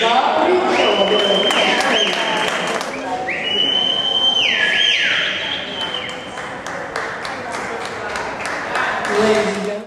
có rất nhiều.